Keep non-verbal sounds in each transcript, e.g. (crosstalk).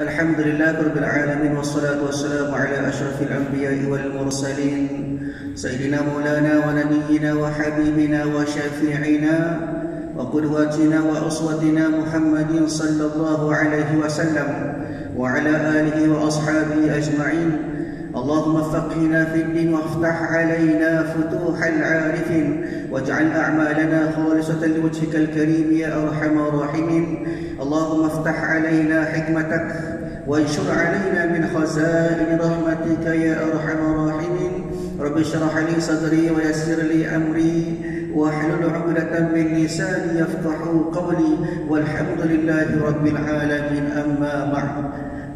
الحمد لله رب العالمين والصلاة والسلام على أشرف الأنبياء والمرسلين سيدنا مولانا ونبينا وحبيبنا وشفيعنا وقدوتنا وأسوتنا محمد صلى الله عليه وسلم وعلى آله وأصحابه أجمعين. اللهم فقهنا في الدين وافتح علينا فتوح العارفين واجعل أعمالنا خالصة لوجهك الكريم يا أرحم الراحمين. اللهم افتح علينا حكمتك وانشر علينا من خزائن رحمتك يا أرحم الراحمين. رب اشرح لي صدري ويسر لي أمري واحلل عقدة من لساني يفقه قولي والحمد لله رب العالمين. أما بعد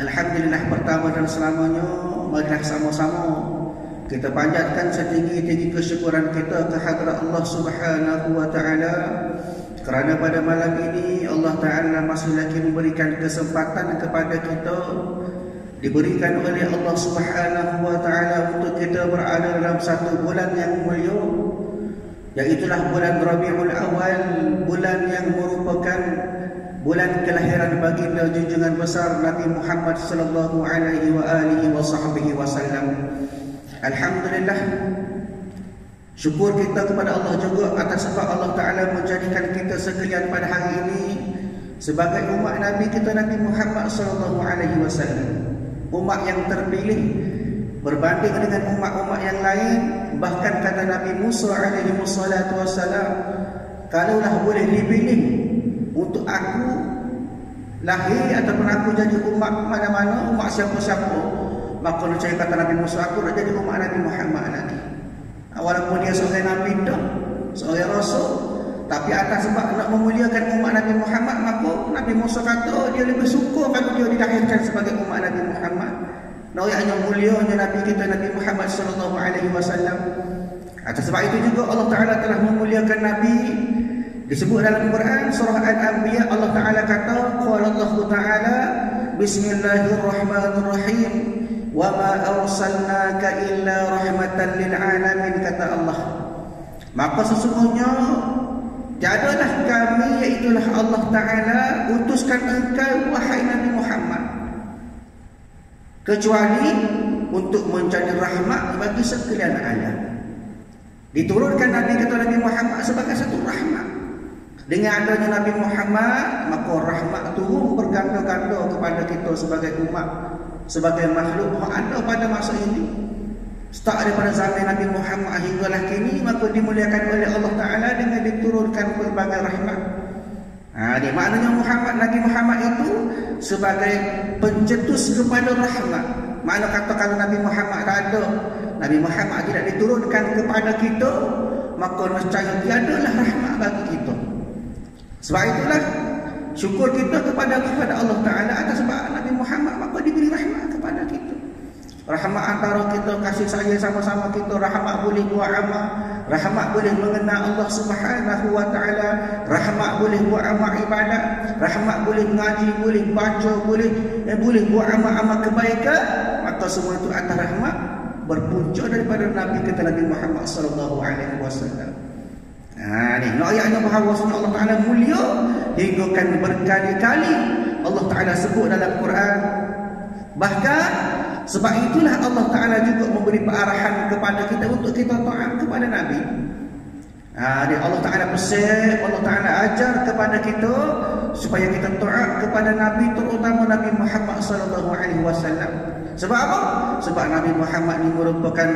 الحمد لله pertama dan selamanya marilah sama-sama. Kita panjatkan setinggi-tinggi kesyukuran kita kehadrat Allah Subhanahu wa taala. Kerana pada malam ini Allah taala masih lagi memberikan kesempatan kepada kita. Diberikan oleh Allah Subhanahu wa taala untuk kita berada dalam satu bulan yang mulia. Iaitulah bulan Rabiul Awal bulan yang merupakan bulan kelahiran baginda junjungan besar Nabi Muhammad sallallahu alaihi wa alihi wa sahbihi wasallam. Alhamdulillah syukur kita kepada Allah juga atas sebab Allah taala menjadikan kita sekalian pada hari ini sebagai umat Nabi kita Nabi Muhammad sallallahu alaihi wasallam. Umat yang terpilih berbanding dengan umat-umat yang lain bahkan kata Nabi Musa alaihi wasallam kalaulah boleh dipilih untuk aku lahir ataupun aku jadi umat mana-mana umat siapa-siapa maka nak cari kata Nabi Musa aku nak jadi umat Nabi Muhammad lagi walaupun dia seorang Nabi dah seorang Rasul tapi atas sebab nak memuliakan umat Nabi Muhammad maka Nabi Musa kata dia lebih suka kalau dia dilahirkan sebagai umat Nabi Muhammad Nah, hanya mulianya Nabi kita Nabi Muhammad sallallahu alaihi wasallam. Atas sebab itu juga Allah Taala telah memuliakan Nabi Disebut dalam Quran surah Al-Anbiya Allah Taala kata qala Allah Taala Bismillahirrahmanirrahim. Wa ma arsalnaka illa rahmatan lil alamin kata Allah. Maka sesungguhnya jadalah kami iaitu Allah Taala utuskan engkau wahai Nabi Muhammad. Kecuali untuk menjadi rahmat bagi sekalian alam. Diturunkan Nabi kata Nabi Muhammad sebagai satu rahmat dengan adanya Nabi Muhammad, maka rahmat turun berganda-ganda kepada kita sebagai umat, sebagai makhluk yang ada pada masa ini. Start daripada zaman Nabi Muhammad hinggalah kini, maka dimuliakan oleh Allah Ta'ala dengan diturunkan berbagai rahmat. Ha, di maknanya Muhammad, Nabi Muhammad itu sebagai pencetus kepada rahmat. Mana kalau Nabi Muhammad tak ada, Nabi Muhammad tidak diturunkan kepada kita, maka nescaya tiadalah rahmat bagi kita. Sebab itulah syukur kita kepada kepada Allah Taala atas sebab Nabi Muhammad maka diberi rahmat kepada kita. Rahmat antara kita kasih sayang sama-sama kita, rahmat boleh buat amal, rahmat boleh mengenal Allah Subhanahu wa taala, rahmat boleh buat amal ibadat, rahmat boleh mengaji, boleh baca, boleh eh, boleh buat amal-amal kebaikan, maka semua itu atas rahmat berpunca daripada Nabi kita Nabi Muhammad sallallahu alaihi wasallam. Ha ni, ayatnya bahawa Allah Taala mulia hingga kan berkali-kali Allah Taala sebut dalam Quran. Bahkan sebab itulah Allah Taala juga memberi arahan kepada kita untuk kita taat kepada Nabi. Ha ni Allah Taala pesan, Allah Taala ajar kepada kita supaya kita taat kepada Nabi terutama Nabi Muhammad sallallahu alaihi wasallam. Sebab apa? Sebab Nabi Muhammad ni merupakan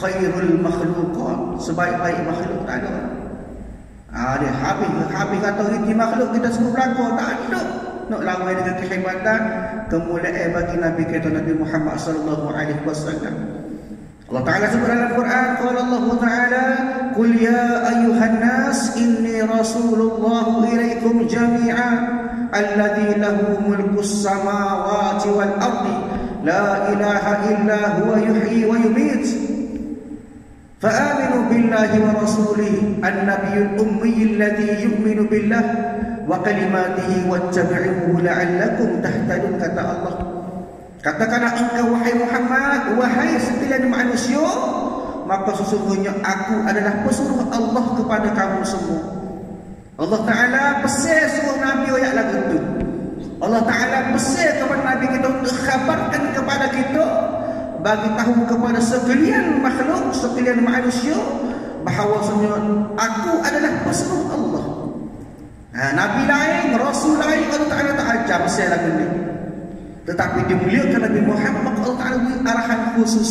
khairul makhluqat, sebaik-baik makhluk tak ada. Ha, dia habis habis kata riti makhluk kita semua berlaku tak ada nak lawan dengan kehebatan kemuliaan bagi Nabi kita Nabi Muhammad sallallahu alaihi wasallam. Allah Taala sebut dalam Quran qala Allah Taala qul ya ayuhan nas inni rasulullah ilaikum jami'a alladhi lahu mulku samawati wal ardi la ilaha illa huwa yuhyi wa yumiit فآمنوا بالله ورسوله النبي الأمي الذي يؤمن بالله وكلماته واتبعوه لعلكم تهتدون kata Allah Katakanlah engkau wahai Muhammad wahai sekalian manusia maka sesungguhnya aku adalah pesuruh Allah kepada kamu semua Allah Taala pesan suruh Nabi ayat lagu itu Allah Taala pesan kepada Nabi kita untuk khabarkan kepada kita bagi tahu kepada sekalian makhluk, sekalian manusia bahawasanya aku adalah pesuruh Allah. Ha, Nabi lain, Rasul lain, Allah Ta'ala tak ajar pesan lagu ni. Tetapi dimuliakan Nabi Muhammad, Allah Ta'ala beri arahan khusus.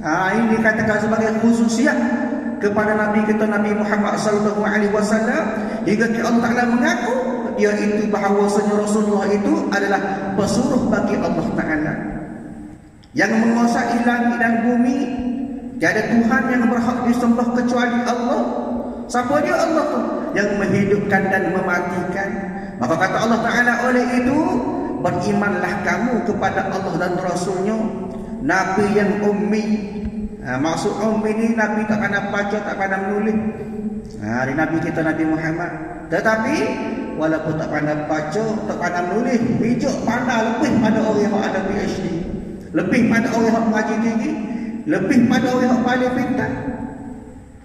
Ha, ini dikatakan sebagai khususiat kepada Nabi kita Nabi Muhammad sallallahu alaihi wasallam hingga Allah Taala mengaku dia itu bahawasanya Rasulullah itu adalah pesuruh bagi Allah Taala yang menguasai langit dan bumi tiada Tuhan yang berhak disembah kecuali Allah. Siapa dia? Allah tu yang menghidupkan dan mematikan. Maka kata Allah Taala oleh itu berimanlah kamu kepada Allah dan Rasulnya. Nabi yang ummi. Ha, maksud ummi ni Nabi tak pandai baca tak pandai menulis ha, Nabi kita Nabi Muhammad. Tetapi walaupun tak pandai baca tak pandai menulis bijak pandai lebih pada orang yang ada PhD lebih pada orang yang mengaji tinggi lebih pada orang yang paling pintar.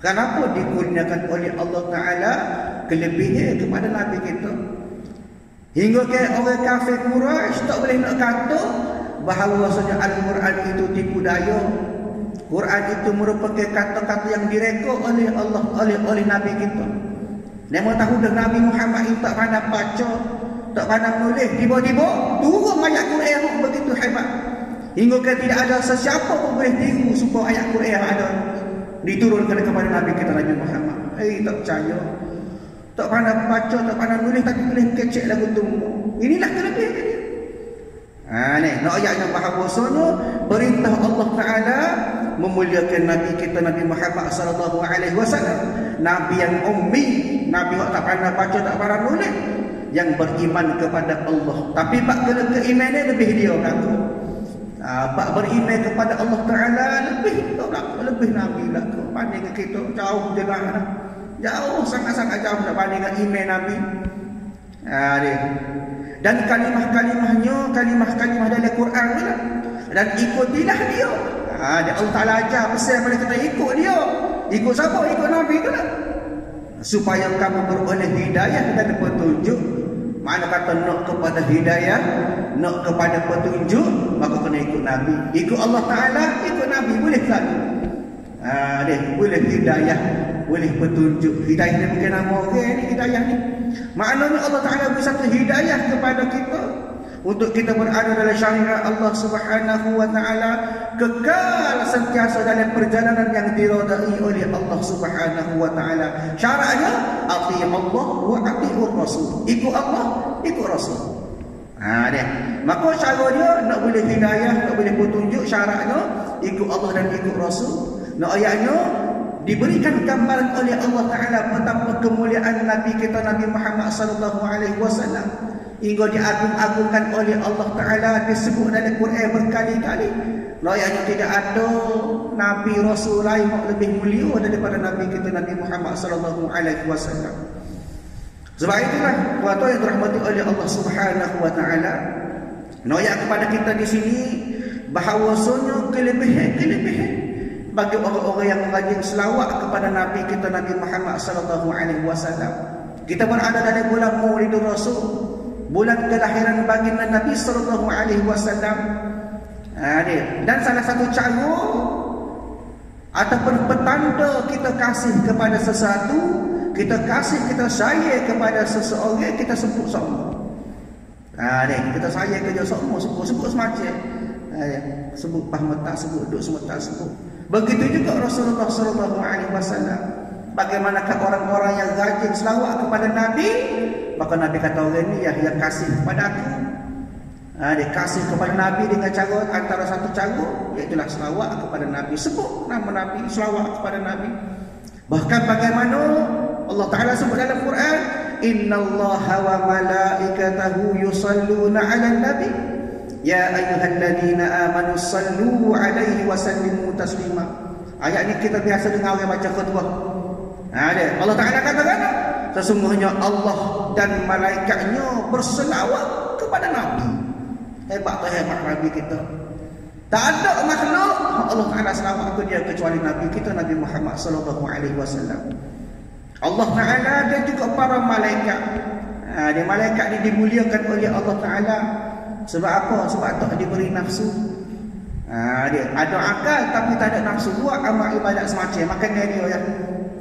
Kenapa dikurniakan oleh Allah Ta'ala kelebihan kepada Nabi kita? Hingga ke orang kafir Quraisy tak boleh nak kata bahawa saja Al-Quran itu tipu daya. Quran itu merupakan kata-kata yang direka oleh Allah oleh oleh Nabi kita. Nemo tahu dah Nabi Muhammad itu tak pandai baca tak pandai menulis tiba-tiba turun ayat Quran begitu hebat hingga tidak ada sesiapa pun boleh tiru supaya ayat Quran yang ada. Diturunkan kepada Nabi kita Nabi Muhammad. Eh tak percaya. Tak pandai baca tak pandai menulis tapi boleh kecek lagu tu. Inilah kelebihan dia Ha ni, nak ayatnya bahawasanya perintah Allah Taala memuliakan nabi kita Nabi Muhammad sallallahu alaihi wasallam, nabi yang ummi, nabi yang tak pandai baca tak pandai nulis yang beriman kepada Allah. Tapi bab kena keimanan lebih dia kata. Bab beriman kepada Allah Taala lebih tak? Lebih nabi lah. Banding kita? Jauh jengah dah. Jauh sangat-sangat jauh nak banding iman nabi. Ha dia. Dan kalimah-kalimahnya kalimah-kalimah dalam Quran pula dan ikutilah dia. Ha dia Allah Taala ajar pesan pada kita ikut dia. Ikut siapa? Ikut nabi tu lah. Supaya kamu beroleh hidayah dan petunjuk mana kata nak kepada hidayah nak kepada petunjuk maka kena ikut nabi ikut Allah Taala ikut nabi boleh tak ha dia boleh hidayah boleh petunjuk hidayah ni bukan nama orang ni hidayah ni Maknanya Allah Ta'ala beri satu hidayah kepada kita untuk kita berada dalam syariat Allah Subhanahu wa taala kekal sentiasa dalam perjalanan yang diridai oleh Allah Subhanahu wa taala. Syaratnya ati Allah wa ati Rasul. Ikut Allah, ikut Rasul. Ha dia. Maka cara dia nak boleh hidayah, nak boleh petunjuk syaratnya ikut Allah dan ikut Rasul. Nak ayatnya diberikan gambaran oleh Allah Taala betapa kemuliaan Nabi kita Nabi Muhammad sallallahu alaihi wasallam hingga diagung-agungkan oleh Allah Taala disebut dalam Quran berkali-kali layaknya tidak ada nabi rasul lain yang lebih mulia daripada nabi kita Nabi Muhammad sallallahu alaihi wasallam sebab itulah waktu yang dirahmati oleh Allah Subhanahu wa taala noyak kepada kita di sini bahawa sunyo kelebihan-kelebihan bagi orang-orang yang rajin selawat kepada Nabi kita Nabi Muhammad sallallahu alaihi wasallam. Kita berada dalam bulan Maulidur Rasul, bulan kelahiran baginda Nabi sallallahu alaihi wasallam. Ha, Dan salah satu cara ataupun petanda kita kasih kepada sesuatu, kita kasih kita sayang kepada seseorang, kita sebut sama. Ha, ni, kita sayang kerja semua, sebut, sebut semacam. Ha, sebut pahmata, sebut duk semata, sebut. Begitu juga Rasulullah sallallahu alaihi wasallam. Bagaimanakah orang-orang yang rajin selawat kepada Nabi? Maka Nabi kata orang ini ya yang kasih kepada aku. Ha, dia kasih kepada Nabi dengan cara antara satu cara iaitu selawat kepada Nabi. Sebut nama Nabi, selawat kepada Nabi. Bahkan bagaimana Allah Taala sebut dalam Quran, "Inna Allah wa malaikatahu yusalluna 'alan nabi." Ya ayyuhalladzina amanu sallu alaihi wa sallimu taslima. Ayat ini kita biasa dengar orang baca khutbah. Ha dia. Allah Taala katakan sesungguhnya Allah dan malaikatnya berselawat kepada Nabi. Hebat tak hebat Nabi kita. Tak ada makhluk Allah Taala selawat ke dia kecuali Nabi kita Nabi Muhammad sallallahu alaihi wasallam. Allah Taala dan juga para malaikat. Ha dia malaikat ni dimuliakan oleh Allah Taala sebab apa? Sebab tak diberi nafsu. Ha, dia ada akal tapi tak ada nafsu buat amal ibadat semacam makan dia dia ya.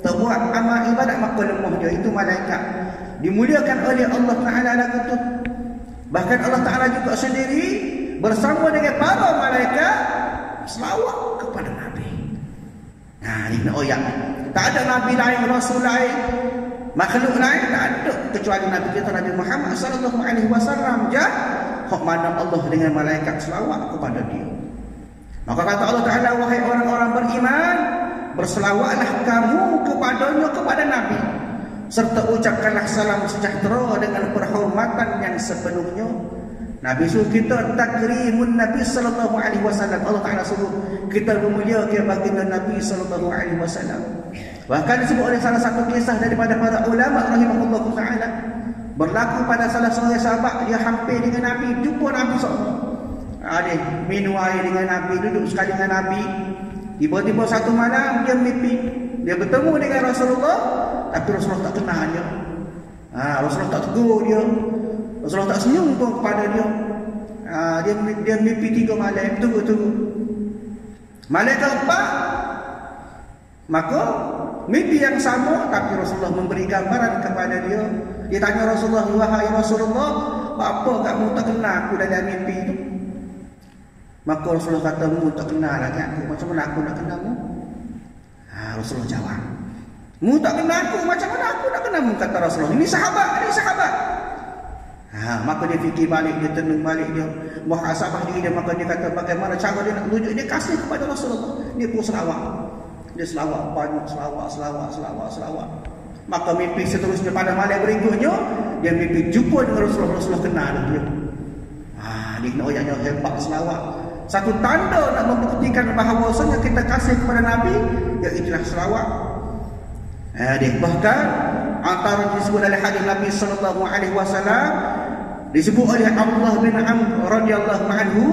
Tak buat amal ibadat maka lemah dia itu malaikat. Dimuliakan oleh Allah Taala lagu tu. Bahkan Allah Taala juga sendiri bersama dengan para malaikat selawat kepada Nabi. Nah, ini oh ya. Tak ada nabi lain, rasul lain, makhluk lain tak ada kecuali Nabi kita Nabi Muhammad sallallahu alaihi wasallam je hak mana Allah dengan malaikat selawat kepada dia. Maka kata Allah Taala wahai orang-orang beriman berselawatlah kamu kepadanya kepada Nabi serta ucapkanlah salam sejahtera dengan perhormatan yang sepenuhnya Nabi suruh kita takrimun Nabi sallallahu alaihi wasallam. Allah Taala suruh kita memuliakan baginda Nabi sallallahu alaihi wasallam. Bahkan disebut oleh salah satu kisah daripada para ulama rahimahullah taala berlaku pada salah seorang sahabat dia hampir dengan Nabi jumpa Nabi sallallahu ada minum air dengan Nabi duduk sekali dengan Nabi. Tiba-tiba satu malam dia mimpi. Dia bertemu dengan Rasulullah tapi Rasulullah tak kenal dia. Ha, Rasulullah tak tegur dia. Rasulullah tak senyum pun kepada dia. Ha, dia dia mimpi tiga malam, tunggu-tunggu. Malam keempat, maka mimpi yang sama tapi Rasulullah memberi gambaran kepada dia. Dia tanya Rasulullah, "Wahai Rasulullah, apa kamu tak kenal aku dalam mimpi itu?" Maka Rasulullah kata, "Mu tak kenal lagi aku. Macam mana aku nak kenalmu?" Ha, Rasulullah jawab, "Mu tak kenal aku, macam mana aku nak kenalmu?" kata Rasulullah. "Ini sahabat, ini sahabat." Ha, maka dia fikir balik, dia tenung balik dia muhasabah diri dia maka dia kata bagaimana cara dia nak tunjuk dia kasih kepada Rasulullah. Dia pun selawat. Dia selawat banyak selawat, selawat, selawat, selawat. Maka mimpi seterusnya pada malam berikutnya dia mimpi jumpa dengan Rasulullah, Rasulullah kenal dia. Ha, dia kena oyaknya hebat selawat. Satu tanda nak membuktikan bahawa kita kasih kepada Nabi iaitu selawat. Ha, dia bahkan antara disebut dalam hadis Nabi sallallahu alaihi wasallam Disebut oleh Abdullah bin Amr radhiyallahu anhu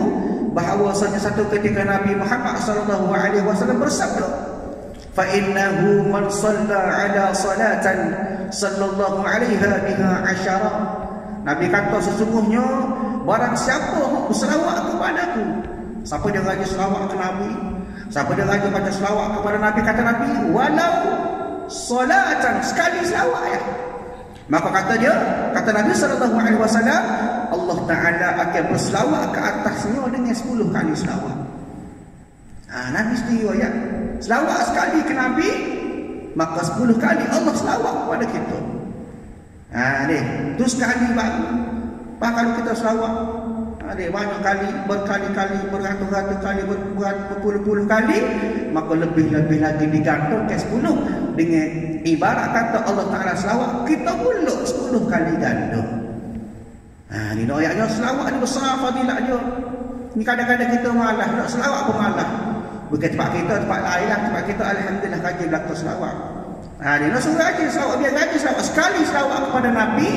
bahawasanya satu ketika Nabi Muhammad sallallahu alaihi wasallam bersabda fa innahu man shalla ala salatan sallallahu alaiha biha asyara Nabi kata sesungguhnya barang siapa berselawat kepadaku siapa dia raja selawat ke Nabi siapa dia raja baca selawat kepada Nabi kata Nabi walau salatan sekali selawat ya Maka kata dia, kata Nabi wasallam, Allah Taala akan berselawat ke atasnya dengan 10 kali selawat. Ha, Nabi sendiri ya. Selawat sekali ke Nabi, maka 10 kali Allah selawat kepada kita. Ha ni, tu sekali baru. Pak kalau kita selawat ada banyak kali, berkali-kali, beratus-ratus kali, berpuluh-puluh kali, maka lebih-lebih lagi digantung ke sepuluh. Dengan ibarat kata Allah Ta'ala selawat, kita puluk sepuluh kali gantung. Ha, ni nak ayatnya selawat ni besar fadilah dia. Ni kadang-kadang kita malah, nak selawat pun malah. Bukan tempat kita, tempat lain lah. Tempat kita Alhamdulillah kaji belakang selawat. Ha, ni nak suruh aja selawat, biar gaji selawat. Sekali selawat kepada Nabi,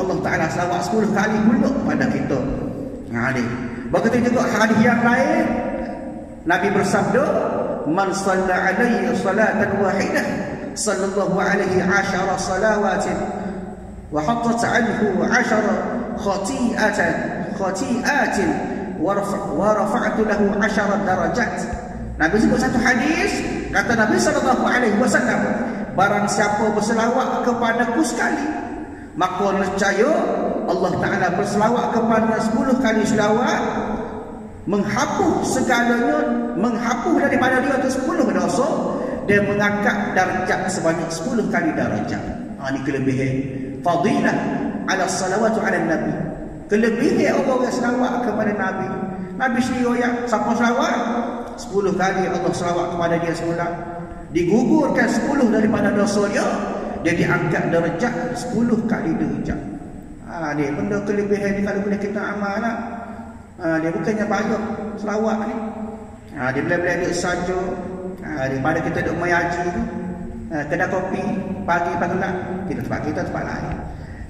Allah Ta'ala selawat sepuluh kali puluk pada kita. Ha ni. Begitu juga hadis yang lain Nabi bersabda, "Man shalla alayya salatan wahidah, sallallahu alaihi ashara salawatin wa hattat anhu ashara khati'atan khati'atin rafa'tu lahu ashara darajat." Nabi sebut satu hadis, kata Nabi sallallahu alaihi wasallam, barang siapa berselawat kepadaku sekali, maka nescaya Allah Ta'ala berselawat kepada 10 kali selawat menghapus segalanya menghapus daripada dia itu 10 dosa dan mengangkat darjat sebanyak 10 kali darjat. Ha, ini kelebihan. Fadilah ala salawatu ala nabi. Kelebihan Allah yang selawat kepada nabi nabi sendiri yang siapa selawat 10 kali Allah selawat kepada dia semula digugurkan 10 daripada dosa dia dia diangkat darjat 10 kali darjat Ha, dia benda kelebihan ni kalau boleh kita amal lah. Ha, dia bukannya banyak selawat ni. Ha, dia boleh-boleh duduk saja. Ha, daripada kita duduk mayaji tu. Ha, kedai kopi, pagi pagi nak. Kita tempat kita tempat lain.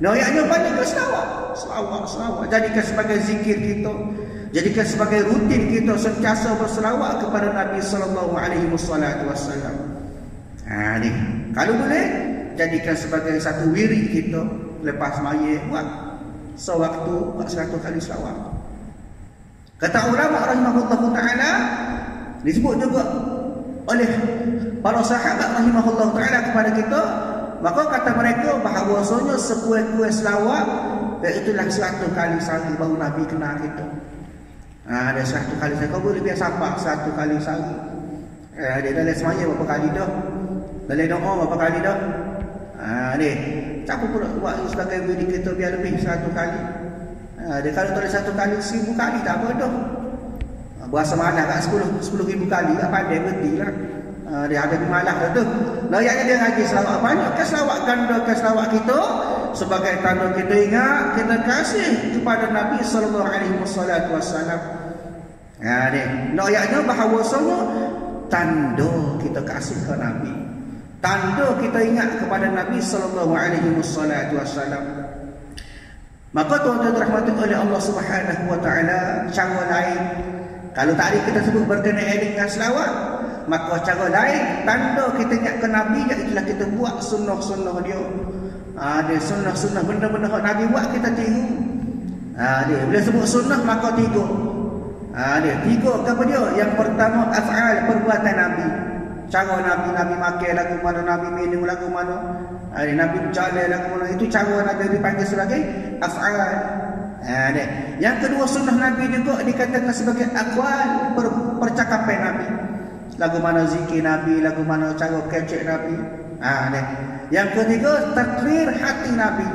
Noyaknya banyak ke selawat. Selawat, selawat. Jadikan sebagai zikir kita. Jadikan sebagai rutin kita sentiasa berselawat kepada Nabi wasallam. Ha ni. Kalau boleh jadikan sebagai satu wirid kita lepas maya buat sewaktu buat seratus kali selawat kata ulama rahimahullah ta'ala disebut juga oleh para sahabat rahimahullah ta'ala kepada kita maka kata mereka bahawasanya sekuat-kuat selawat itulah seratus kali sehari baru Nabi kenal kita. Ha, ada seratus kali saya kau boleh biasa apa seratus kali sehari. Eh, dia dalam semaya berapa kali dah? Dalam doa berapa kali dah? Ha, ni siapa pula buat sebagai budi kita biar lebih seratus kali. Ha, dia kalau tulis satu kali seribu kali tak apa dah. Berasa malah kat 10 10 ribu kali tak pandai berhenti lah. Uh, dia ada malah tu. Layaknya dia ngaji selawat banyak ke selawat ganda ke selawat kita sebagai tanda kita ingat kita kasih kepada Nabi sallallahu alaihi wasallam. Ya ni. Layaknya bahawasanya tanda kita kasih ke Nabi. Tanda kita ingat kepada Nabi sallallahu alaihi wasallam. Maka tuan-tuan dirahmati oleh Allah Subhanahu wa taala cara lain kalau tadi kita sebut berkenaan dengan selawat, maka cara lain tanda kita ingat ke Nabi ialah kita buat sunnah-sunnah dia. Ha, dia sunnah-sunnah benda-benda yang Nabi buat kita tiru. Ha, dia bila sebut sunnah maka tiga. Ha, dia tiga apa dia? Yang pertama af'al perbuatan Nabi. Cara Nabi Nabi makan lagu mana Nabi minum lagu mana. Ha, dia, Nabi berjalan lagu mana itu cara Nabi dipanggil sebagai af'al. Ha, Yang kedua sunnah Nabi juga dikatakan sebagai akwal per, percakapan Nabi. Lagu mana zikir Nabi, lagu mana cara kecek Nabi. Ha, Yang ketiga takrir hati Nabi.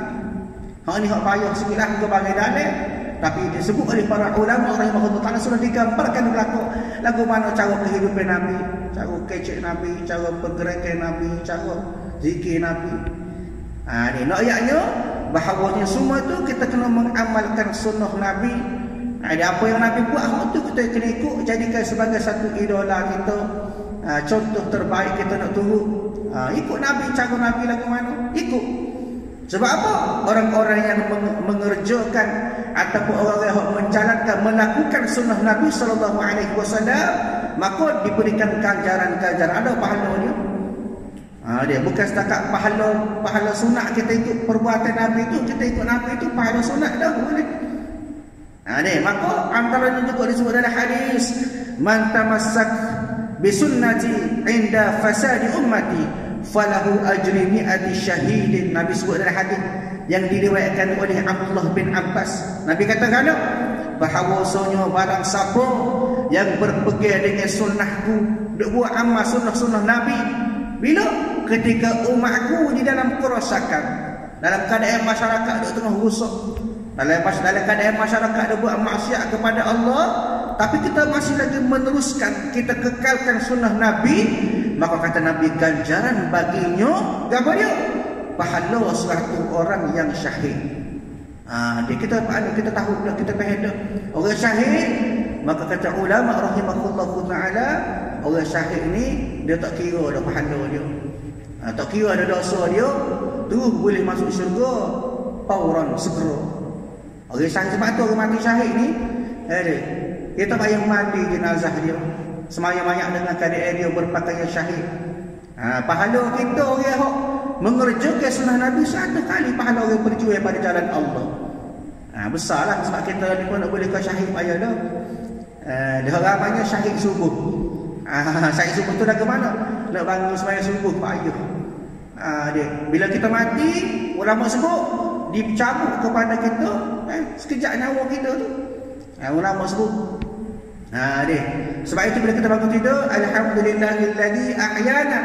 Hak ni hak payah sikit lah ke bagi dalil. Tapi disebut oleh para ulama rahimahullah ta'ala sudah digambarkan berlaku lagu mana cara kehidupan Nabi, cara kecek Nabi, cara pergerakan Nabi, cara zikir Nabi. Ha, ni nak ayatnya bahawanya semua itu kita kena mengamalkan sunnah Nabi ada apa yang Nabi buat itu kita kena ikut jadikan sebagai satu idola kita. Ha, contoh terbaik kita nak tunggu. Ha, ikut Nabi cara Nabi lagu mana? Ikut. Sebab apa? Orang-orang yang mengerjakan ataupun orang yang menjalankan melakukan sunnah Nabi sallallahu alaihi wasallam maka diberikan ganjaran-ganjaran. Ada pahalanya? Ha, dia bukan setakat pahala pahala sunat kita ikut perbuatan Nabi itu, kita ikut Nabi itu pahala sunat dah boleh. Ha, ni, maka antaranya juga disebut dalam hadis man tamassak bi sunnati inda fasadi ummati falahu ajri mi'ati syahidin. Nabi sebut dalam hadis yang diriwayatkan oleh Abdullah bin Abbas. Nabi kata kalau bahawasanya barang siapa yang berpegang dengan sunnahku buat amal sunnah-sunnah Nabi bila? Ketika umatku di dalam kerosakan, dalam keadaan masyarakat duk tengah rusak, dalam dalam keadaan masyarakat ada buat maksiat kepada Allah, tapi kita masih lagi meneruskan, kita kekalkan sunnah Nabi, maka kata Nabi ganjaran baginya, apa dia? Pahala suatu orang yang syahid. Ha, dia kita kita tahu dah kita dah. Orang syahid maka kata ulama rahimahullahu taala orang syahid ni dia tak kira dah pahala dia ha, tak kira ada dosa dia terus boleh masuk syurga pauran segera orang sebab tu orang mati syahid ni eh, dia tak payah mandi jenazah dia semayang banyak dengan keadaan dia berpakaian syahid ha, pahala kita orang yang mengerjakan sunnah Nabi satu kali pahala orang berjuang pada jalan Allah ha, besarlah sebab kita ni pun nak boleh ke syahid payah Eh, dia ramanya syahid subuh. Ah, (laughs) syahid subuh tu dah ke mana? Nak bangun sembahyang subuh payah. Ah, dia. Bila kita mati, ulama sebut dicabut kepada kita eh, sekejap nyawa kita tu. Ah, ulama sebut. Ah, dia. Sebab itu bila kita bangun tidur, alhamdulillahilladzi ahyana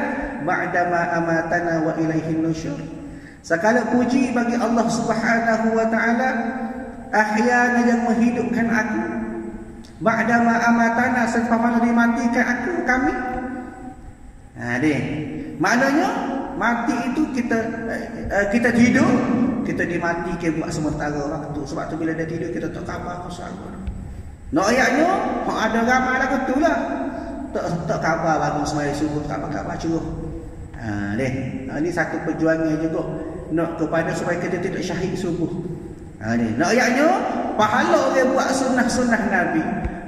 ba'da ma amatana wa ilaihin nusyur. Sekala puji bagi Allah Subhanahu wa taala ahyana yang menghidupkan aku Ba'dama amatana setelah mana dimatikan aku kami. Ha dia. Maknanya mati itu kita uh, kita tidur, kita dimatikan buat sementara waktu. Sebab tu bila dia tidur kita tak khabar apa sahaja. Nak ayatnya, hak ada ramai lah betul lah. Tak, tak khabar bangun semaya subuh, tak apa khabar curuh. Ha. Ha, ini satu perjuangan juga. Nak kepada supaya kita tidak syahid subuh. Ha, ni. Nak ayatnya, pahala orang buat sunnah-sunnah Nabi.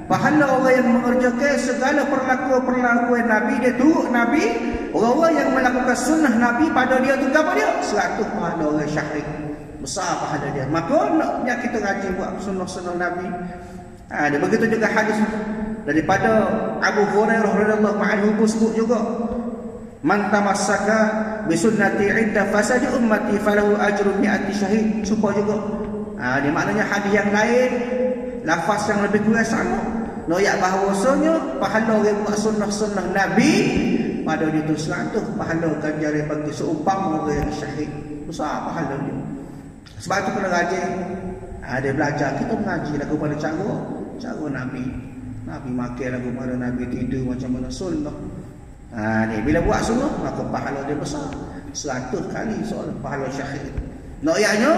Pahala orang yang mengerjakan segala perlakuan-perlakuan Nabi dia turut Nabi. Orang-orang yang melakukan sunnah Nabi pada dia tu apa dia? Seratus pahala orang syahid. Besar pahala dia. Maka nak biar kita rajin buat sunnah-sunnah Nabi. Ha, dia begitu juga hadis daripada Abu Hurairah radhiyallahu anhu sebut juga Man tamassaka bi sunnati 'inda fasadi ummati falahu ajrun mi'ati syahid. Supaya juga. Ha, dia maknanya hadis yang lain lafaz yang lebih kurang sama. Noyak bahawasanya pahala orang buat sunnah-sunnah Nabi pada dia tu selalu pahala ganjaran bagi seumpama orang yang syahid. Besar pahala dia. Sebab itu kena rajin. Ha, dia belajar kita mengaji lagu pada cara cara Nabi. Nabi makan lagu pada Nabi tidur macam mana sunnah. Ha, ni bila buat sunnah maka pahala dia besar. Seratus kali soal pahala syahid. Noyaknya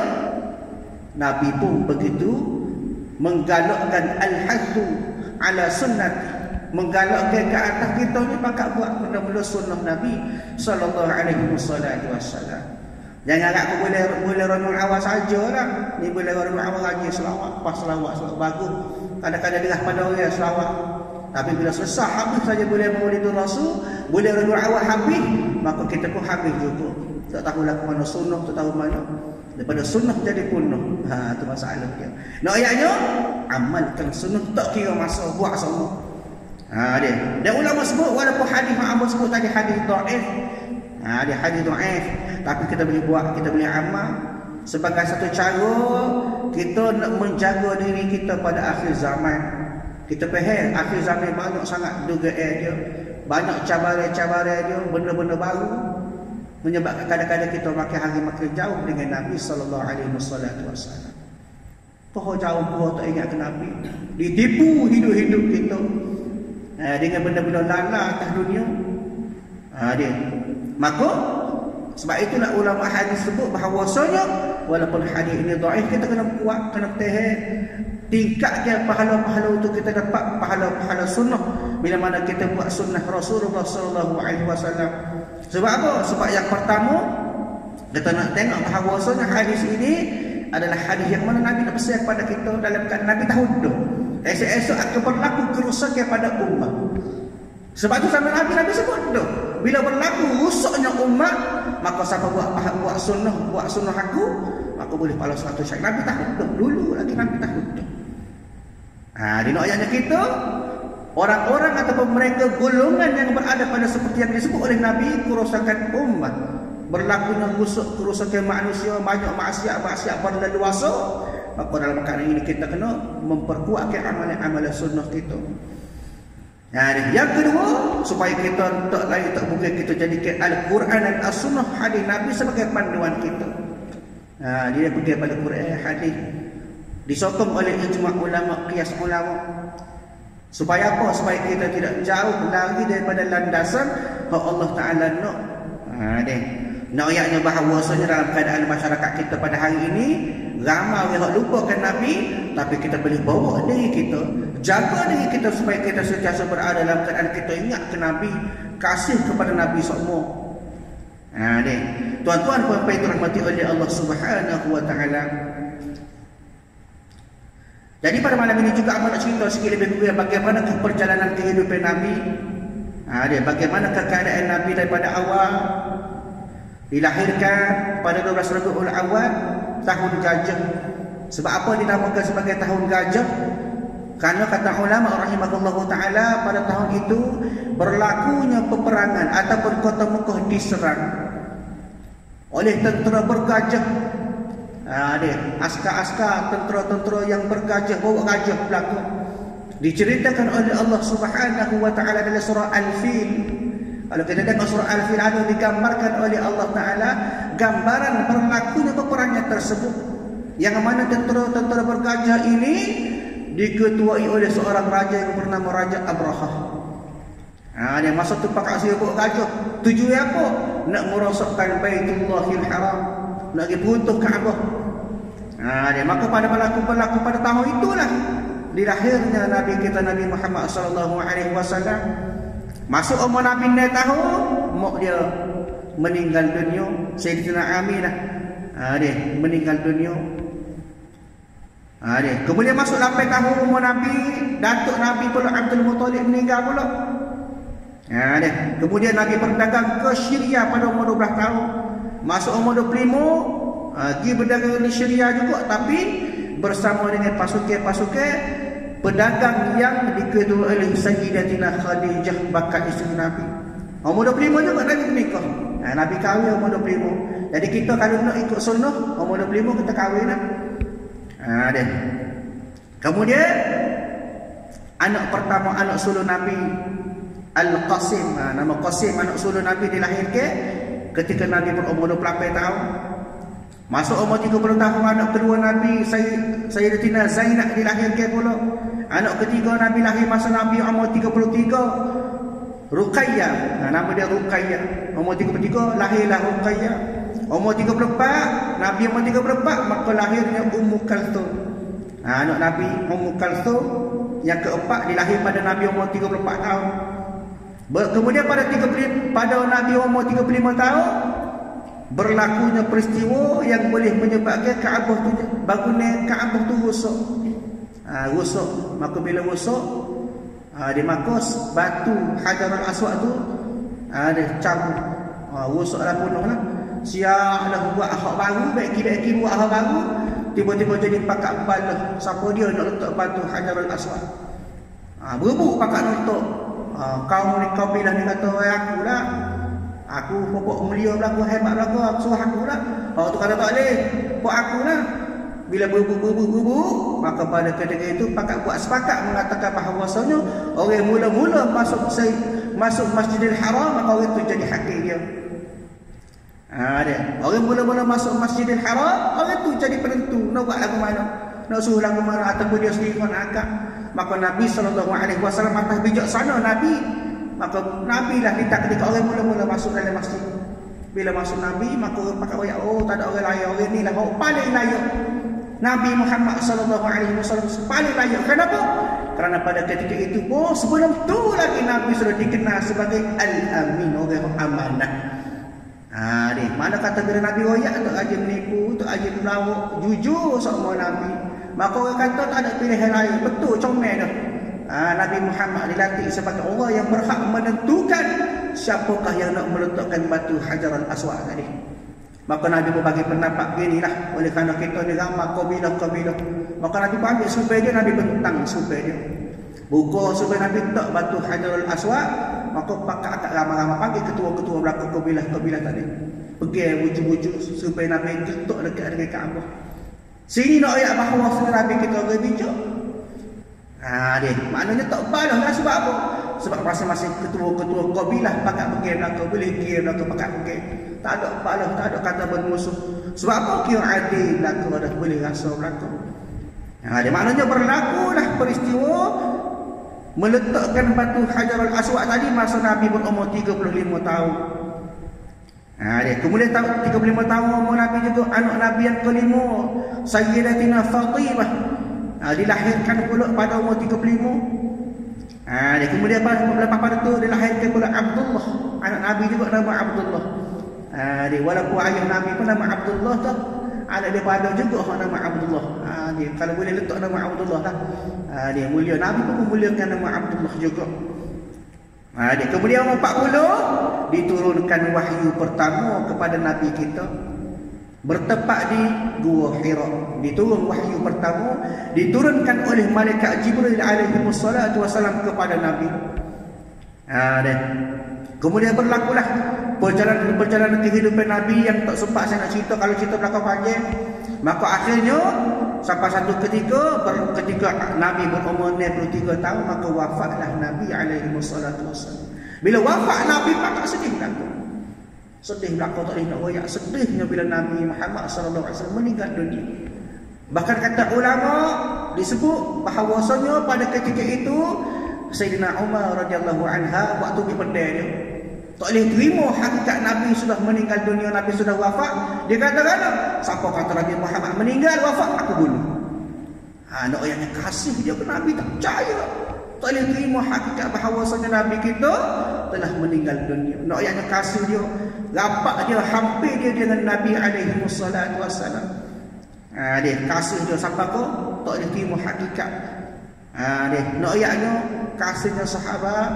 Nabi pun begitu menggalakkan al-haddu ala sunnat menggalakkan ke atas kita ni pakat buat benda-benda sunnah Nabi sallallahu alaihi wasallam. Jangan agak aku boleh boleh Rabiul Awal sajalah. Ni boleh Rabiul Awal lagi selawat, pas selawat, selawat bagus. Kadang-kadang dia pada orang selawat. Tapi bila selesai habis saja boleh Maulid Rasul, boleh Rabiul Awal habis, maka kita pun habis juga. Tak tahu lah mana sunnah, tak tahu mana. Daripada sunnah jadi penuh. Ha, itu masalah dia. Nak ayatnya, amalkan sunnah tak kira masa buat semua. Ha, dia. Dan ulama sebut, walaupun hadis Abu sebut tadi hadis da'if. Ha, dia hadis da'if. Tapi kita boleh buat, kita boleh amal. Sebagai satu cara, kita nak menjaga diri kita pada akhir zaman. Kita faham, akhir zaman banyak sangat dugaan dia. Banyak cabaran-cabaran dia, benda-benda baru menyebabkan kadang-kadang kita makin hari makin jauh dengan Nabi sallallahu alaihi wasallam. Pohon jauh pohon tak ingat ke Nabi. Ditipu hidup-hidup kita. Ha, dengan benda-benda lala atas dunia. Ha, dia. Maka sebab itulah ulama hadis sebut bahawasanya walaupun hadis ini dhaif kita kena kuat kena tahan tingkatkan pahala-pahala untuk kita dapat pahala-pahala sunnah bila mana kita buat sunnah Rasulullah sallallahu alaihi wasallam sebab apa? Sebab yang pertama kita nak tengok bahawasanya hadis ini adalah hadis yang mana Nabi nak pesan kepada kita dalam keadaan Nabi tahu dah. Esok-esok akan berlaku kerusakan pada umat. Sebab itu sama Nabi Nabi sebut dah. Bila berlaku rusaknya umat, maka siapa buat buat sunnah, buat sunnah aku, maka boleh pahala satu syak. Nabi tahu dah. Dulu lagi Nabi tahu dah. Ha, di ayatnya kita Orang-orang ataupun mereka golongan yang berada pada seperti yang disebut oleh Nabi kerosakan umat berlakunya rusuk kerosakan manusia banyak maksiat maksiat berleluasa maka dalam keadaan ini kita kena memperkuatkan amalan-amalan sunnah kita Nah, yang kedua supaya kita tak lain tak bukan kita jadikan Al-Quran dan As-Sunnah hadis Nabi sebagai panduan kita. Nah, dia pergi pada Quran hadis disokong oleh ijma ulama qiyas ulama Supaya apa? Supaya kita tidak jauh lagi daripada landasan yang Allah Ta'ala nak. Ha, ni. Nak ayatnya bahawasanya dalam keadaan masyarakat kita pada hari ini, ramai yang lupakan Nabi, tapi kita boleh bawa diri kita, jaga diri kita supaya kita sentiasa berada dalam keadaan kita ingat ke Nabi, kasih kepada Nabi semua. Ha, ni. Tuan-tuan, puan-puan itu oleh Allah Subhanahu Wa Ta'ala. Jadi pada malam ini juga aku nak cerita sikit lebih kurang bagaimana perjalanan kehidupan Nabi. Ha, dia bagaimana keadaan Nabi daripada awal dilahirkan pada 12 Rabiul Awal tahun gajah. Sebab apa dinamakan sebagai tahun gajah? Karena kata ulama rahimahullah taala pada tahun itu berlakunya peperangan ataupun kota Mekah diserang oleh tentera bergajah Ha, dia askar-askar tentera-tentera yang bergajah bawa gajah berlaku. Diceritakan oleh Allah Subhanahu wa taala dalam surah Al-Fil. Kalau kita tengok surah Al-Fil ada digambarkan oleh Allah taala gambaran berlakunya peperangan tersebut. Yang mana tentera-tentera bergajah ini diketuai oleh seorang raja yang bernama Raja Abraha. Ha, dia masa tu pakai sihir bawa gajah. Tujuan apa? Nak merosakkan Baitullahil Haram. Nak pergi peruntuh Kaabah. Ha, dia maka pada berlaku berlaku pada tahun itulah dilahirnya Nabi kita Nabi Muhammad sallallahu alaihi wasallam. Masuk umur Nabi 9 tahun, mak dia meninggal dunia. Sayyidina Aminah. Ha, dia meninggal dunia. Ha, dia. Kemudian masuk 8 tahun umur Nabi, datuk Nabi pula Abdul Muttalib meninggal pula. Ha, dia. Kemudian Nabi berdagang ke Syria pada umur 12 tahun. Masuk umur 25 uh, pergi berdagang di Syria juga tapi bersama dengan pasukan-pasukan pedagang yang diketuai oleh Sayyidatina Khadijah bakal isteri Nabi. Umur 25 juga Nabi menikah. Ha, Nabi kahwin umur 25. Jadi kita kalau nak ikut sunnah umur 25 kita kahwin lah. Ha, dia. Kemudian anak pertama anak sulung Nabi Al-Qasim ha, nama Qasim anak sulung Nabi dilahirkan ketika Nabi berumur 28 tahun masuk umur 30 tahun anak kedua Nabi Sayyidatina Zainab dilahirkan pula anak ketiga Nabi lahir masa Nabi umur 33 Ruqayyah ha, nama dia Ruqayyah umur 33 lahirlah Ruqayyah umur 34 Nabi umur 34 maka lahirnya Ummu Kalthum ha, anak Nabi Ummu Kalthum yang keempat dilahir pada Nabi umur 34 tahun. Kemudian pada 30 pada Nabi umur 35 tahun berlakunya peristiwa yang boleh menyebabkan Kaabah tu bangunan Kaabah tu rosak. Ha, rosak. Maka bila rosak ha, dia makus batu Hajar al-Aswad tu ha, dia cabut. Ha, rosaklah penuhlah. Siaplah buat ahok baru, baik-baik buat ahok baru, tiba-tiba jadi pakat balah siapa dia nak letak batu hajarul aswad ha, berebut pakat nak letak. Ha, kau ni kau bilang ni kata aku lah. Aku pokok mulia belakang hebat belakang aku suruh aku lah. Kalau tu kata tak boleh buat aku lah bila berebut-berebut-berebut maka pada ketika itu pakat buat sepakat mengatakan bahawasanya orang mula-mula masuk masuk masjidil haram maka orang itu jadi hakim dia Ha dia. Orang mula-mula masuk Masjidil Haram, orang tu jadi penentu nak buat lagu mana. Nak suruh lagu mana ataupun dia sendiri nak akak. Maka Nabi alaihi wasallam atas bijaksana Nabi. Maka Nabi lah kita ketika orang mula-mula masuk dalam masjid. Bila masuk Nabi, maka orang pakai ayat, oh tak ada orang lain. Orang ni lah orang paling layak. Nabi Muhammad sallallahu alaihi wasallam paling layak. Kenapa? Kerana pada ketika itu pun sebelum tu lagi Nabi sudah dikenal sebagai Al-Amin, orang amanah. Ha ni, mana kata bila Nabi royak tu aja menipu, tu aja melawak, jujur sama Nabi. Maka orang kata tak ada pilihan lain. Betul comel dah. Ha, Nabi Muhammad dilatih sebagai Allah yang berhak menentukan siapakah yang nak meletakkan batu Hajar al-Aswad tadi. Maka Nabi berbagi pendapat beginilah. Oleh kerana kita ni ramai kabilah-kabilah. Maka Nabi ambil supaya dia Nabi bentang supaya dia. Buka supaya Nabi tak batu Hajar al-Aswad maka pakak tak ramai-ramai panggil ketua-ketua belakang kabilah-kabilah tadi. Pergi wujud-wujud supaya Nabi ketuk dekat dengan Kaabah. Sini nak ayat bahawa sebenarnya Nabi kita orang bijak. Ha dia. Maknanya tak balas lah sebab apa? Sebab masing-masing ketua-ketua kabilah pakak pergi belakang boleh pergi belakang pakak pergi tak ada balas tak ada kata bermusuh sebab apa kira adil belakang dah boleh rasa belakang ha dia maknanya berlaku lah peristiwa meletakkan batu Hajarul Aswad tadi masa Nabi berumur 35 tahun. Ha dia. Kemudian tahun 35 tahun umur Nabi juga anak Nabi yang kelima Sayyidatina Fatimah. Ha, dilahirkan pula pada umur 35. Ha dia. Kemudian pada lepas pada tu dilahirkan pula Abdullah. Anak Nabi juga nama Abdullah. Ha dia. Walaupun ayah Nabi pun nama Abdullah tu anak dia pada juga orang nama Abdullah. Ha, dia kalau boleh letak nama Abdullah lah. Ha, dia mulia Nabi pun memuliakan nama Abdullah juga. Ha, dia kemudian umur 40 diturunkan wahyu pertama kepada Nabi kita bertepat di Gua Hira. Diturun wahyu pertama diturunkan oleh malaikat Jibril alaihi wasallam kepada Nabi. Ha, dia. Kemudian berlakulah perjalanan-perjalanan kehidupan Nabi yang tak sempat saya nak cerita kalau cerita belakang panjang. Maka akhirnya sampai satu ketika ketika Nabi berumur 63 tahun maka wafatlah Nabi alaihi wassalatu wassalam. Bila wafat Nabi pakak sedih belaka. Sedih belaka tak nak royak. Sedihnya bila Nabi Muhammad sallallahu alaihi wasallam meninggal dunia. Bahkan kata ulama disebut bahawasanya pada ketika itu Sayyidina Umar radhiyallahu anha waktu di dia tak boleh terima hakikat Nabi sudah meninggal dunia, Nabi sudah wafat. Dia kata kata, siapa kata Nabi Muhammad meninggal wafat, aku bunuh. Ha, nak yang kasih dia ke Nabi tak percaya. Tak boleh terima hakikat bahawasanya Nabi kita telah meninggal dunia. Nak yang kasih dia, rapat dia, hampir dia dengan Nabi alaihi wassalatu wassalam. Ha, dia kasih dia siapa kau? Tak boleh terima hakikat. Ha, dia nak ayatnya kasihnya sahabat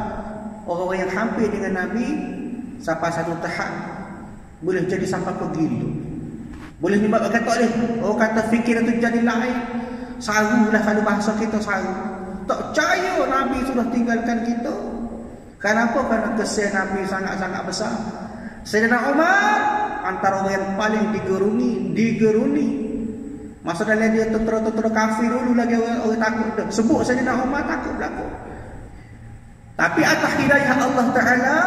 orang-orang yang hampir dengan Nabi sampai satu tahap boleh jadi sampai pergi tu. Boleh menyebabkan tak boleh. Oh kata fikir itu jadi lain. Sarulah kalau bahasa kita saru. Tak percaya Nabi sudah tinggalkan kita. Kenapa? Kerana kesan Nabi sangat-sangat besar. Sayyidina Umar antara orang yang paling digeruni, digeruni. Masa dalam dia tentera-tentera kafir dulu lagi orang, orang takut. Sebut Sayyidina Umar takut berlaku. Tapi atas hidayah Allah Ta'ala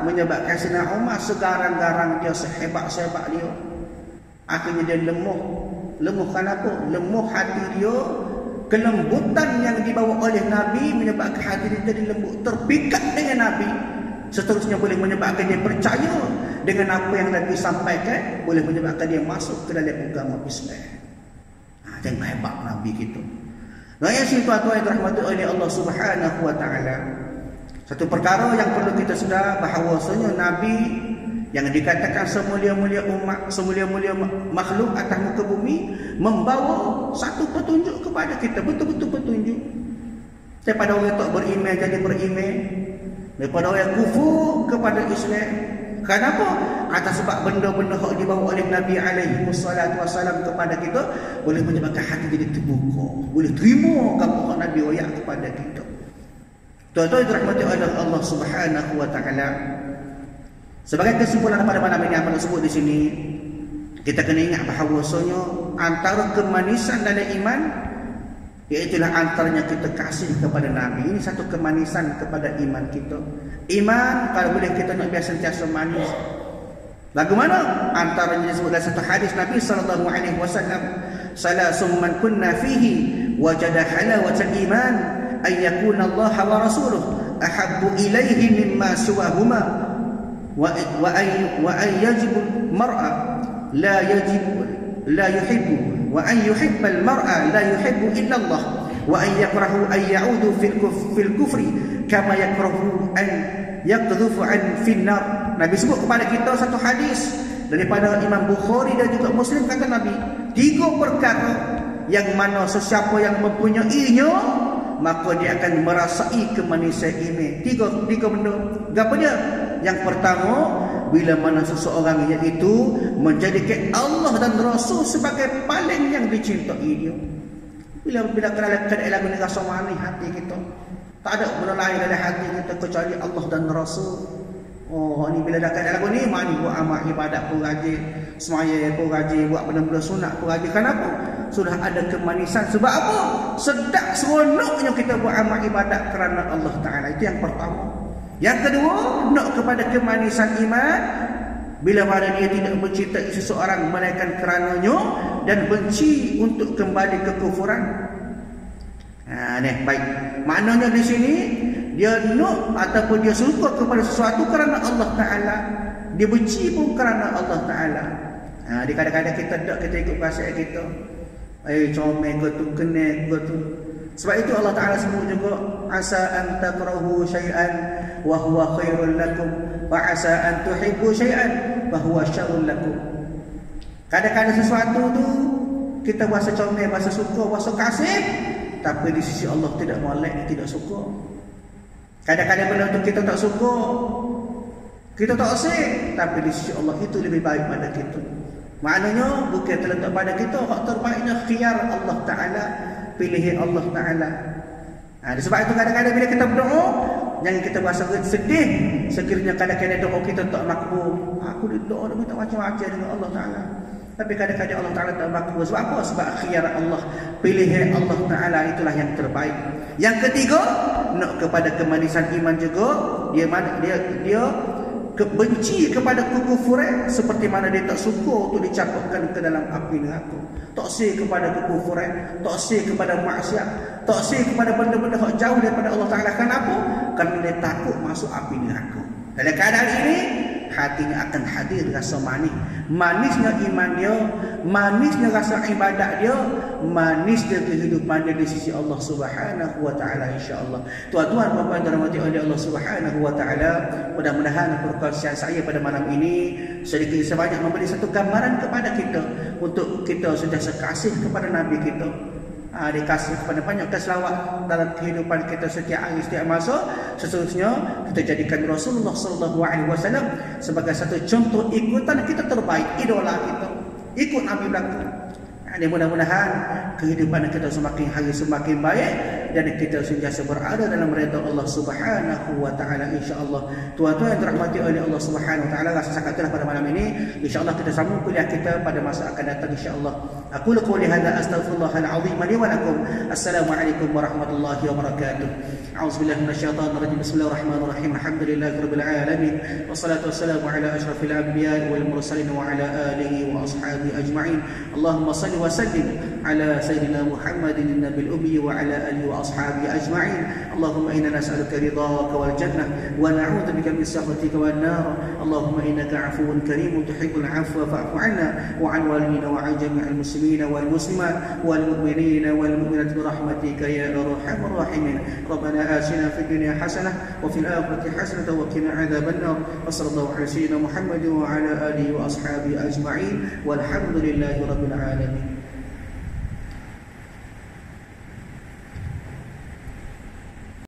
menyebabkan Sayyidina Umar segarang-garang dia sehebat-sehebat dia. Akhirnya dia lemuh. Lemuh kenapa? Lemuh hati dia. Kelembutan yang dibawa oleh Nabi menyebabkan hati dia jadi lembut. Terpikat dengan Nabi. Seterusnya boleh menyebabkan dia percaya dengan apa yang Nabi sampaikan. Boleh menyebabkan dia masuk ke dalam agama Islam. Ha, jangan hebat Nabi kita. Nah yang situ tuan yang dirahmati oleh Allah subhanahu wa ta'ala satu perkara yang perlu kita sedar bahawasanya Nabi yang dikatakan semulia-mulia umat, semulia-mulia makhluk atas muka bumi membawa satu petunjuk kepada kita, betul-betul petunjuk. Daripada orang tak beriman jadi beriman, daripada orang kufur kepada Islam. Kenapa? Atas sebab benda-benda yang dibawa oleh Nabi alaihi wassalam kepada kita boleh menyebabkan hati jadi terbuka, boleh terima yang Nabi wayak kepada kita. Tuan-tuan dirahmati oleh Allah Subhanahu wa taala. Sebagai kesimpulan pada malam ini apa yang sebut di sini, kita kena ingat bahawasanya antara kemanisan dalam iman iaitulah antaranya kita kasih kepada Nabi. Ini satu kemanisan kepada iman kita. Iman kalau boleh kita nak biasa sentiasa manis. Lagu mana? Antaranya disebut dalam satu hadis Nabi sallallahu alaihi wasallam, "Salasum man kunna fihi wajada halawatal iman an yakuna Allah wa rasuluh ahabbu ilaihi mimma siwahuma. Wa wa ay wa ay yajib mar'a la yajib la yuhibbu wa an yuhibba al mar'a la yuhibbu illa Allah. Wa an yakrahu an ya'udu fil kufri fil kufri kama yakrahu an yaqdhufu an fil nar. Nabi sebut kepada kita satu hadis daripada Imam Bukhari dan juga Muslim kata Nabi tiga perkara yang mana sesiapa yang mempunyainya maka dia akan merasai kemanisan ini tiga tiga benda apa dia yang pertama, bila mana seseorang iaitu menjadikan Allah dan Rasul sebagai paling yang dicintai dia. Bila bila kena lakukan lagu ni rasa manis hati kita. Tak ada benda lain dalam hati kita kecuali Allah dan Rasul. Oh, ni bila dah kena lagu ni, manis buat amal ibadat pun rajin. Semaya pun rajin, buat benda-benda sunat pun rajin. Kenapa? Sudah ada kemanisan. Sebab apa? Sedap seronoknya kita buat amal ibadat kerana Allah Ta'ala. Itu yang pertama. Yang kedua, nak kepada kemanisan iman bila mana dia tidak mencintai seseorang melainkan kerananya dan benci untuk kembali ke kufuran. Ha ni baik. Maknanya di sini dia nak ataupun dia suka kepada sesuatu kerana Allah Taala. Dia benci pun kerana Allah Taala. Ha di kadang-kadang kita tak kita ikut perasaan kita. Eh comel ke tu kena ke tu. Sebab itu Allah Taala sebut juga asa an takrahu syai'an wa huwa khairul lakum wa asa an tuhibbu syai'an wa huwa syarrul lakum kadang-kadang sesuatu tu kita bahasa comel bahasa suka bahasa kasih tapi di sisi Allah tidak molek tidak suka kadang-kadang benda tu kita tak suka kita tak asik tapi di sisi Allah itu lebih baik pada kita maknanya bukan terletak pada kita hak terbaiknya khiyar Allah Ta'ala pilihan Allah Ta'ala Ha, sebab itu kadang-kadang bila kita berdoa, jangan kita rasa sedih sekiranya kadang-kadang doa kita tak makbul. Aku doa dia minta macam-macam dengan Allah Taala. Tapi kadang-kadang Allah Taala tak makbul. Sebab apa? Sebab khiyar Allah, pilihan Allah Taala itulah yang terbaik. Yang ketiga, nak kepada kemanisan iman juga, dia dia dia kebenci kepada kekufuran seperti mana dia tak suka untuk dicampurkan ke dalam api neraka. Tak sih kepada kekufuran, tak sih kepada maksiat, tak sih kepada benda-benda yang jauh daripada Allah Taala. Kenapa? Kerana dia takut masuk api neraka. Dalam keadaan ini, hatinya akan hadir rasa manis. Manisnya iman dia, manisnya rasa ibadat dia, manisnya kehidupan dia di sisi Allah Subhanahu wa taala insyaallah. Tuan-tuan puan-puan dirahmati oleh Allah Subhanahu wa taala, mudah-mudahan perkongsian saya pada malam ini sedikit sebanyak memberi satu gambaran kepada kita untuk kita sudah sekasih kepada nabi kita ha, dikasih kepada banyak keselawat dalam kehidupan kita setiap hari setiap masa. Seterusnya kita jadikan Rasulullah sallallahu alaihi wasallam sebagai satu contoh ikutan kita terbaik idola kita. Ikut Nabi berlaku dan mudah-mudahan kehidupan kita semakin hari semakin baik dan kita sentiasa berada dalam redha Allah Subhanahu wa taala insya-Allah. Tuan-tuan yang dirahmati oleh Allah Subhanahu wa taala rasa sangat itulah pada malam ini. Insya-Allah kita sambung kuliah kita pada masa akan datang insya-Allah. Aku lu qouli hadza astaghfirullahal azim li wa lakum. Assalamualaikum warahmatullahi wabarakatuh. A'udzubillahi minasyaitonir rajim. Bismillahirrahmanirrahim. Alhamdulillahirabbil alamin. Wassalatu wassalamu ala asyrafil anbiya'i wal mursalin wa ala alihi wa ashabihi ajma'in. Allahumma salli wa sallim على سيدنا محمد النبي الأمي وعلى آله وأصحابه أجمعين. اللهم إنا نسألك رضاك والجنة ونعوذ بك من سخطك والنار. اللهم إنك عفو كريم تحب العفو فاعف عنا وعن والدينا وعن جميع المسلمين والمسلمات والمؤمنين والمؤمنات برحمتك يا أرحم الراحمين. ربنا آتنا في الدنيا حسنة وفي الآخرة حسنة وقنا عذاب النار. وصلى الله على سيدنا محمد وعلى آله وأصحابه أجمعين. والحمد لله رب العالمين.